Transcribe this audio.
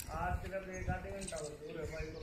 आज सिर्फ़ एक आधे घंटा हो पूरे भाई को